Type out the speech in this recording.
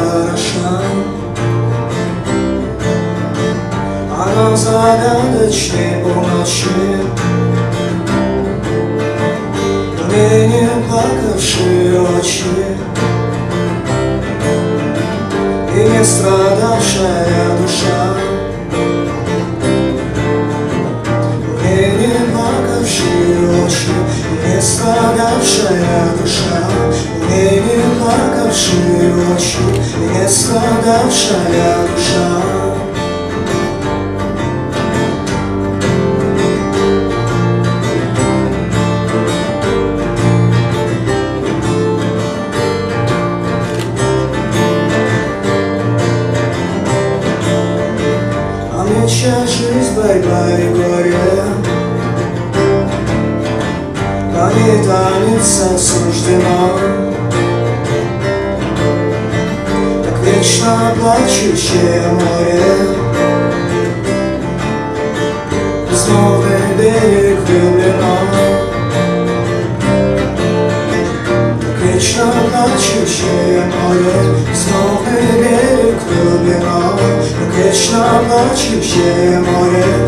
хороша. Она загадочней полночи Мне не плакавшие очи. И не страдавшая душа. Мне не плакавшие очи. И не страдавшая душа очи И не страдавшая душа. А меча жизнь, борьба и горе. А не танец zaplaću się more Znowu deje głębina Kreć naplaću się more Znowu deje głębina Kreć naplaću się more